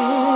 Ooh.